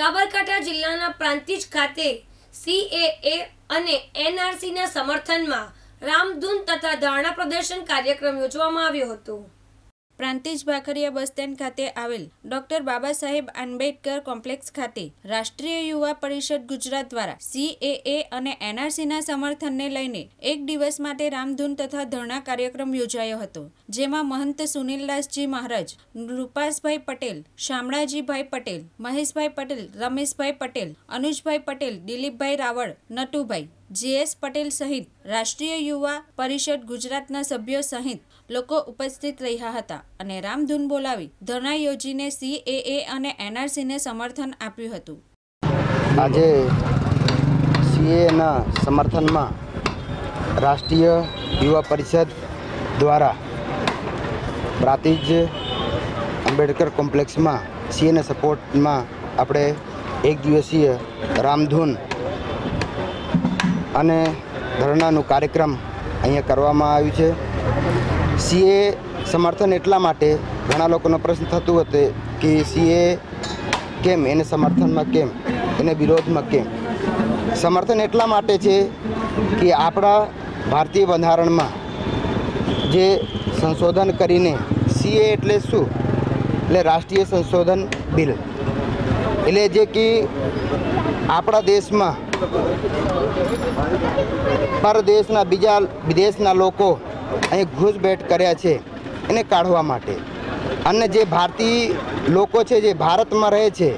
સાબરકાંઠા જિલ્લાના પ્રાંતિજ ખાતે સીએએ અને એનઆરસીના સમર્થનમાં રામધૂન તથા ધારણા પ્રદર્શન કાર્યક્રમ યોજવામાં આવ્યો હતો. પ્રાંતિજ ભાખરિયા બસ સ્ટેન્ડ ખાતે આવેલ ડોક્ટર બાબા સાહેબ આંબેડકર કોમ્પ્લેક્સ ખાતે રાષ્ટ્રીય યુવા પરિષદ ગુજરાત દ્વારા સીએએ અને એનઆરસીના સમર્થનને લઈને એક દિવસ માટે રામધૂન તથા ધરણા કાર્યક્રમ યોજાયો હતો, જેમાં મહંત સુનિલદાસજી મહારાજ, રૂપાસભાઈ પટેલ, શામળાજીભાઈ પટેલ, મહેશભાઈ પટેલ, રમેશભાઈ પટેલ, અનુજભાઈ પટેલ, દિલીપભાઈ રાવળ, નટુભાઈ જેએસ પટેલ સહિત રાષ્ટ્રીય યુવા પરિષદ ગુજરાતના સભ્યો સહિત લોકો ઉપસ્થિત રહ્યા હતા અને રામધૂન બોલાવી ધરણા યોજીને સીએએ અને એનઆરસીને સમર્થન આપ્યું હતું. આજે સીએના સમર્થનમાં રાષ્ટ્રીય યુવા પરિષદ દ્વારા પ્રાતિજ આંબેડકર કોમ્પ્લેક્સમાં સીએના સપોર્ટમાં આપણે એક દિવસીય રામધૂન અને ધરણાનું કાર્યક્રમ અહીંયા કરવામાં આવ્યું છે. સીએ સમર્થન એટલા માટે, ઘણા લોકોનો પ્રશ્ન થતું હતો કે સીએ કેમ, એને સમર્થનમાં કેમ, એને વિરોધમાં કેમ? સમર્થન એટલા માટે છે કે આપણા ભારતીય બંધારણમાં જે સંશોધન કરીને સીએ એટલે શું? એટલે રાષ્ટ્રીય સંશોધન બિલ. એટલે જે કે આપણા દેશમાં પરદેશના બીજા વિદેશના લોકો અહીં ઘૂસભેટ કર્યા છે એને કાઢવા માટે. અને જે ભારતીય લોકો છે, જે ભારતમાં રહે છે,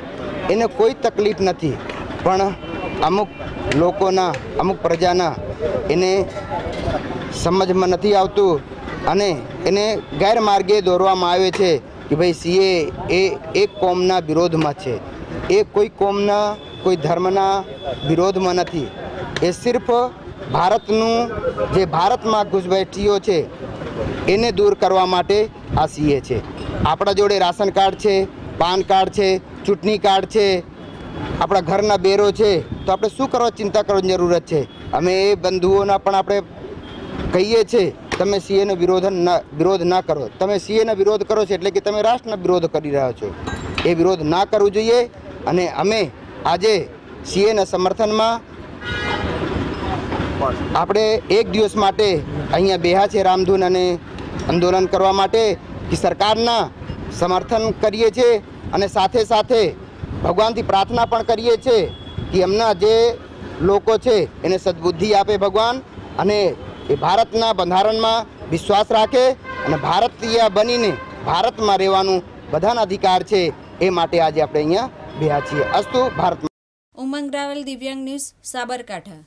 એને કોઈ તકલીફ નથી. પણ અમુક લોકોના, અમુક પ્રજાના એને સમજમાં નથી આવતું અને એને ગેરમાર્ગે દોરવામાં આવે છે કે ભાઈ, સીએ એ એક કોમના વિરોધમાં છે. એ કોઈ કોમના કોઈ ધર્મના વિરોધમાં નથી. એ સિર્ફ ભારતનું જે ભારતમાં ઘૂસબેઠીઓ છે, એને દૂર કરવા માટે આ સીએ છે. આપણા જોડે રાશન કાર્ડ છે, પાન કાર્ડ છે, ચૂંટણી કાર્ડ છે, આપણા ઘરના બેરો છે, તો આપણે શું કરવા ચિંતા કરવાની જરૂરત છે? અમે એ બંધુઓના પણ આપણે કહીએ છીએ, તમે સીએનો વિરોધ ના વિરોધ ના કરો. તમે સીએનો વિરોધ કરો છો એટલે કે તમે રાષ્ટ્રનો વિરોધ કરી રહ્યા છો. એ વિરોધ ના કરવું જોઈએ અને અમે આજે સીએના સમર્થનમાં આપણે એક દિવસ માટે અહીંયા બેહા છે રામધૂન અને આંદોલન કરવા માટે કે સરકારના સમર્થન કરીએ છીએ અને સાથે સાથે ભગવાનથી પ્રાર્થના પણ કરીએ છીએ કે એમના જે લોકો છે એને સદબુદ્ધિ આપે ભગવાન અને એ ભારતના બંધારણમાં વિશ્વાસ રાખે અને ભારતીય બનીને ભારતમાં રહેવાનું બધાના અધિકાર છે એ માટે આજે આપણે અહીંયા બેહા છીએ અસ્તુ ભારત ઉમંગ રાવલ દિવ્યાંગ ન્યૂઝ સાબરકાંઠા.